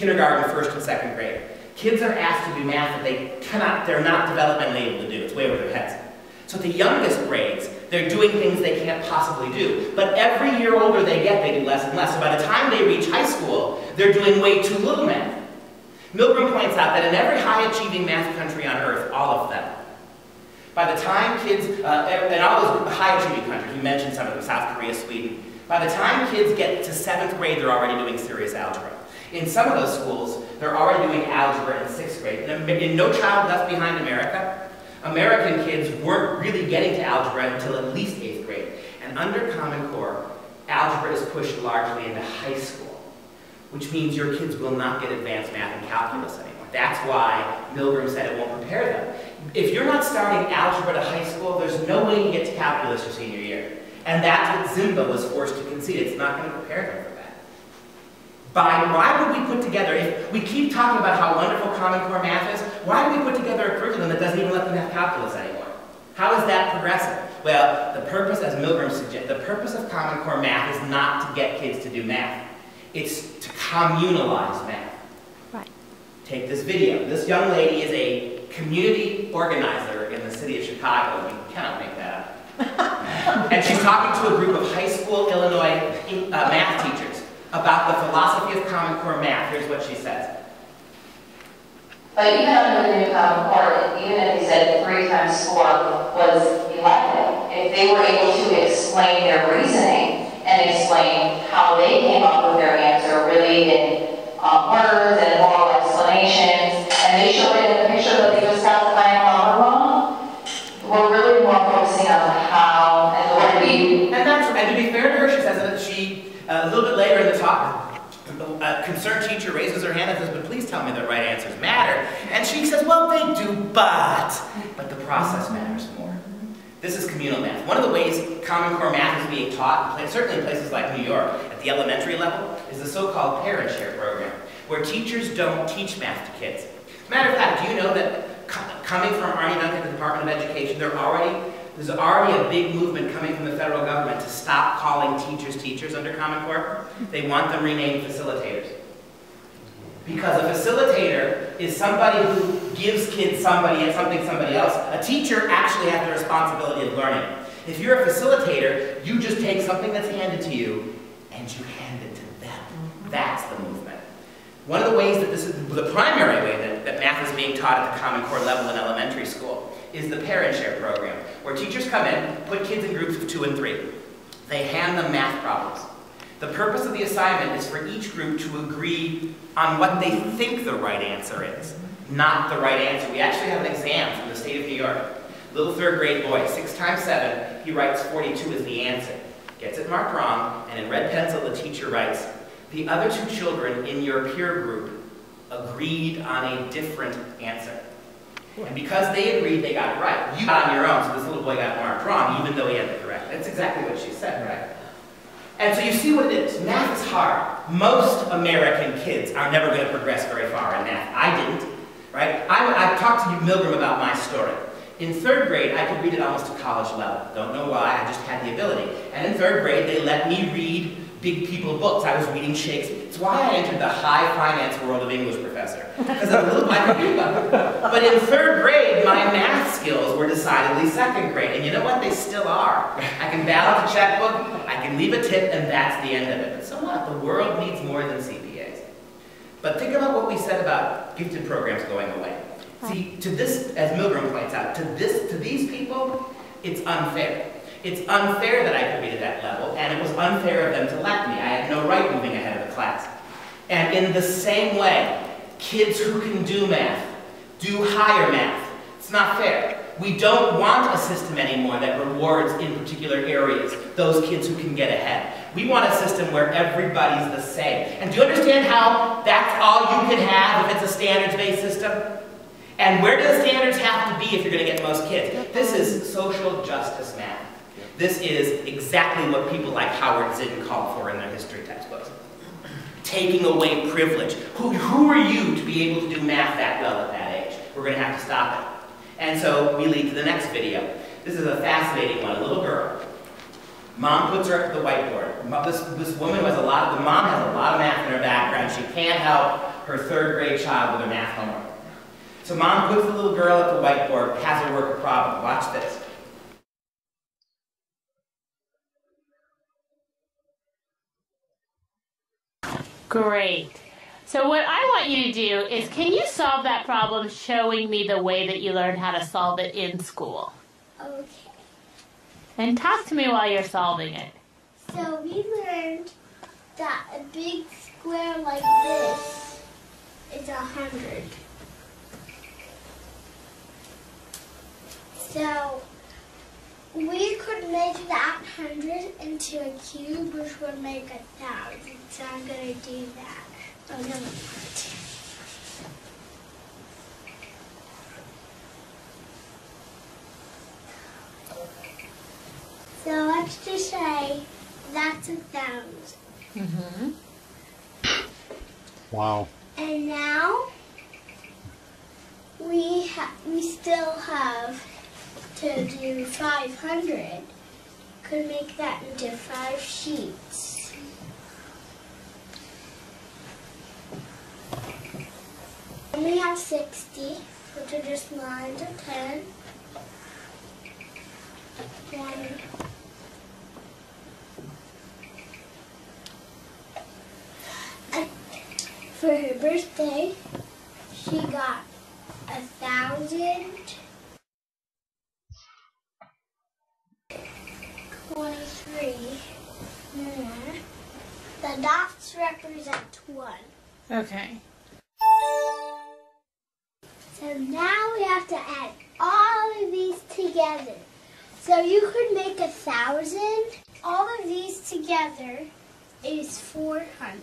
kindergarten, first and second grade. Kids are asked to do math that they cannot, they're not developmentally able to do. It's way over their heads. So at the youngest grades, they're doing things they can't possibly do. But every year older they get, they do less and less. So by the time they reach high school, they're doing way too little math. Milgram points out that in every high-achieving math country on earth, all of them, by the time kids, uh, and all those high-achieving countries, we mentioned some of them, South Korea, Sweden, by the time kids get to seventh grade, they're already doing serious algebra. In some of those schools, they're already doing algebra in sixth grade. In, No Child Left Behind America, American kids weren't really getting to algebra until at least eighth grade. And under Common Core, algebra is pushed largely into high school, which means your kids will not get advanced math and calculus anymore. That's why Milgram said it won't prepare them. If you're not starting algebra to high school, there's no way you get to calculus your senior year. And that's what Zimba was forced to concede. It's not going to prepare them. By, why would we put together, if we keep talking about how wonderful Common Core math is, why do we put together a curriculum that doesn't even let them have calculus anymore? How is that progressive? Well, the purpose, as Milgram suggests, the purpose of Common Core math is not to get kids to do math. It's to communalize math. Right. Take this video. This young lady is a community organizer in the city of Chicago. You cannot make that up. and she's talking to a group of high school Illinois uh, math teachers about the philosophy of Common Core math. Here's what she says. But even under the new Common Core, even if they said three times four was 11, if they were able to explain their reasoning and explain how they came up with their answer really in um, words and moral explanations, and they showed it in the picture that they just got the final number wrong, we're really more focusing on the how and the what we. And that's and to be fair to her, she says that she uh, a little a concerned teacher raises her hand and says, "But please tell me the right answers matter." And she says, "Well, they do, but but the process matters more." This is communal math. One of the ways Common Core math is being taught, certainly in places like New York, at the elementary level, is the so-called parent share program, where teachers don't teach math to kids. Matter of fact, do you know that coming from Arne Duncan, the Department of Education, there already there's already a big movement coming from the federal government to stop calling teachers teachers under Common Core. They want them renamed facilitators. Because a facilitator is somebody who gives kids somebody and something somebody else. A teacher actually has the responsibility of learning. If you're a facilitator, you just take something that's handed to you and you hand it to them. That's the movement. One of the ways that this is the primary way that, that math is being taught at the Common Core level in elementary school is the parent share program, where teachers come in, put kids in groups of two and three. They hand them math problems. The purpose of the assignment is for each group to agree on what they think the right answer is, not the right answer. We actually have an exam from the state of New York. Little third grade boy, six times seven, he writes 42 as the answer. Gets it marked wrong, and in red pencil the teacher writes, the other two children in your peer group agreed on a different answer. And because they agreed, they got it right. You got on your own, so this little boy got marked wrong, even though he had the correct. That's exactly what she said, right? And so you see what it is. Math is hard. Most American kids are never going to progress very far in math. I didn't, right? I, I talked to you, Milgram, about my story. In third grade, I could read it almost to college level. Don't know why, I just had the ability. And in third grade, they let me read big people books. I was reading Shakespeare. It's why I entered the high finance world of English professor. Because a little I read about But in third grade, skills were decidedly second grade. And you know what? They still are. I can balance a checkbook, I can leave a tip, and that's the end of it. But so what? The world needs more than CPAs. But think about what we said about gifted programs going away. See, to this, as Milgram points out, to this, to these people, it's unfair. It's unfair that I could be at that level, and it was unfair of them to let me. I had no right moving ahead of the class. And in the same way, kids who can do math do higher math. It's not fair. We don't want a system anymore that rewards in particular areas those kids who can get ahead. We want a system where everybody's the same. And do you understand how that's all you can have if it's a standards-based system? And where do the standards have to be if you're going to get most kids? This is social justice math. This is exactly what people like Howard Zinn called for in their history textbooks. Taking away privilege. Who, who are you to be able to do math that well at that age? We're going to have to stop it. And so we lead to the next video. This is a fascinating one, a little girl. Mom puts her at the whiteboard. This, this woman has a lot of, the mom has a lot of math in her background. She can't help her third grade child with her math homework. So mom puts the little girl at the whiteboard, has her work a problem. Watch this. Great. So what I want you to do is, can you solve that problem showing me the way that you learned how to solve it in school? Okay. And talk to me while you're solving it. So we learned that a big square like this is a hundred. So we could make that hundred into a cube, which would make a thousand. So I'm gonna do that. So let's just say that's a thousand. Mm-hmm. Wow. And now we ha- we still have to do 500. Could make that into five sheets. We have 60, which are just lines of 10. One. And for her birthday, she got a thousand twenty-three more. The dots represent one. Okay. So now we have to add all of these together. So you could make a thousand. All of these together is 400.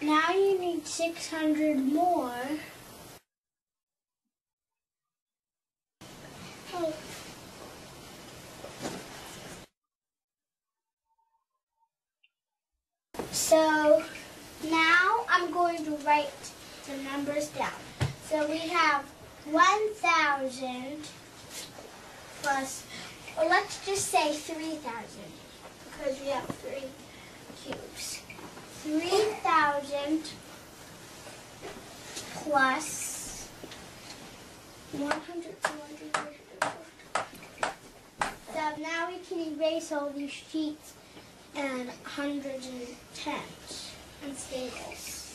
Now you need 600 more. So now I'm going to write the numbers down. So we have 1,000 plus, or let's just say 3,000 because we have three cubes. 3,000 plus 100, 200, 300, 400. So now we can erase all these sheets and hundreds and tens and stables.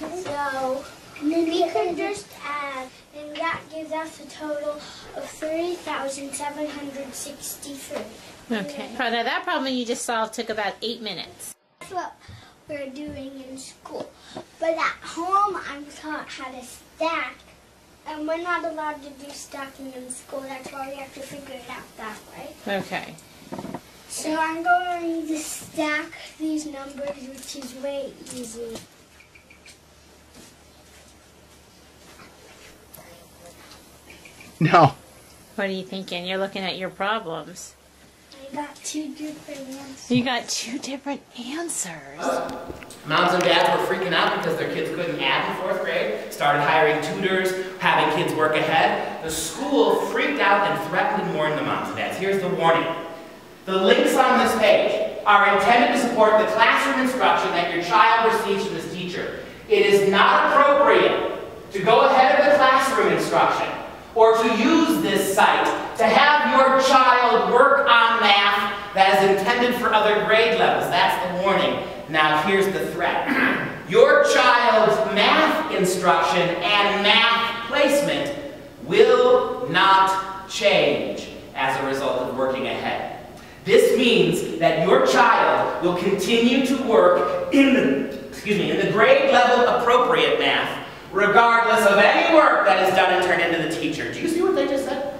So we can just add, and that gives us a total of 3,763. Okay. Now that problem you just solved took about eight minutes. That's what we're doing in school. But at home, I'm taught how to stack. And we're not allowed to do stacking in school. That's why we have to figure it out that way. Okay. So I'm going to stack these numbers, which is way easy. No. What are you thinking? You're looking at your problems. I got two different answers. You got two different answers. Moms and dads were freaking out because their kids couldn't add in fourth grade, started hiring tutors, having kids work ahead. The school freaked out and threatened and warned the moms and dads. Here's the warning. The links on this page are intended to support the classroom instruction that your child receives from this teacher. It is not appropriate to go ahead of the classroom instruction or to use this site to have your child work on math that is intended for other grade levels. That's the warning. Now here's the threat. Your child's math instruction and math placement will not change as a result of working ahead. This means that your child will continue to work in the, excuse me, in the grade level appropriate math regardless of any work that is done and turned into the teacher. Do you see what they just said?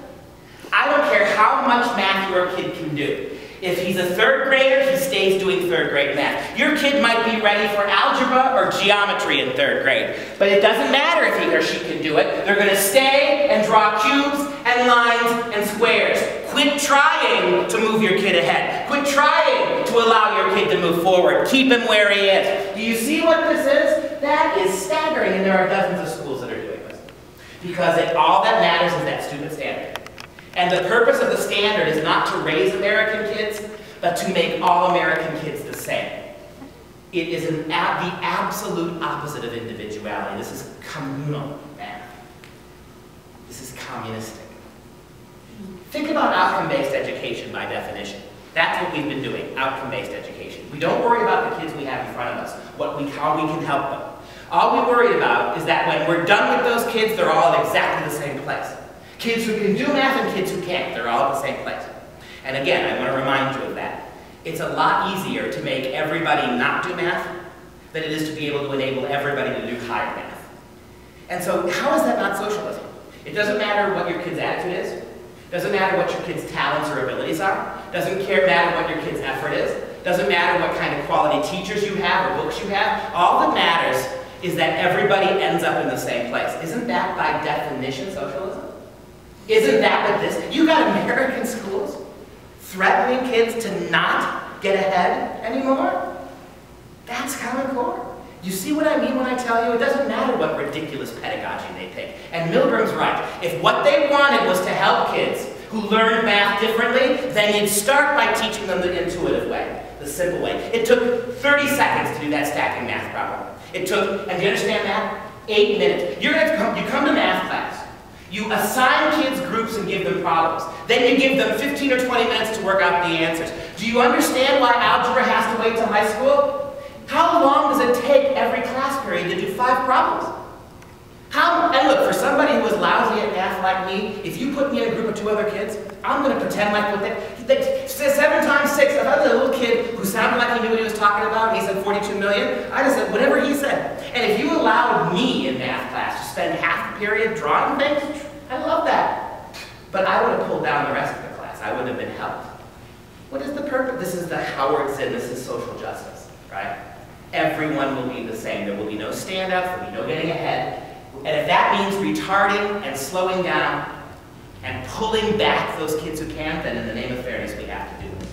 I don't care how much math your kid can do. If he's a third grader, he stays doing third grade math. Your kid might be ready for algebra or geometry in third grade, but it doesn't matter if he or she can do it. They're going to stay and draw cubes and lines and squares. Quit trying to move your kid ahead. Quit trying to allow your kid to move forward. Keep him where he is. Do you see what this is? That is staggering, and there are dozens of schools that are doing this. Because it, all that matters is that student standard. And the purpose of the standard is not to raise American kids, but to make all American kids the same. It is an, the absolute opposite of individuality. This is communal math. This is communistic. Think about outcome-based education by definition. That's what we've been doing, outcome-based education. We don't worry about the kids we have in front of us, what we, how we can help them. All we worry about is that when we're done with those kids, they're all in exactly the same place. Kids who can do math and kids who can't, they're all at the same place. And again, I want to remind you of that. It's a lot easier to make everybody not do math than it is to be able to enable everybody to do higher math. And so how is that not socialism? It doesn't matter what your kid's attitude is. Doesn't matter what your kid's talents or abilities are. Doesn't care matter what your kid's effort is. Doesn't matter what kind of quality teachers you have or books you have. All that matters is that everybody ends up in the same place. Isn't that by definition socialism? Isn't that what this? You got American schools threatening kids to not get ahead anymore? That's Common Core. You see what I mean when I tell you? It doesn't matter what ridiculous pedagogy they pick. And Milgram's right. If what they wanted was to help kids who learn math differently, then you'd start by teaching them the intuitive way, the simple way. It took 30 seconds to do that stacking math problem. It took, and do you understand that? Eight minutes. You're gonna come, you come to math class. You assign kids groups and give them problems. Then you give them 15 or 20 minutes to work out the answers. Do you understand why algebra has to wait till high school? How long does it take every class period to do five problems? How, and look, for somebody who was lousy at math like me, if you put me in a group of two other kids, I'm going to pretend like what they, seven times six, if I was a little kid who sounded like he knew what he was talking about, he said 42 million, I just said whatever he said. And if you allowed me in math class to spend half the period drawing things, I love that. But I would have pulled down the rest of the class. I wouldn't have been helped. What is the purpose? This is the Howard Zinn, this is social justice, right? Everyone will be the same. There will be no standouts, there will be no getting ahead. And if that means retarding and slowing down and pulling back those kids who can't, then in the name of fairness, we have to do it.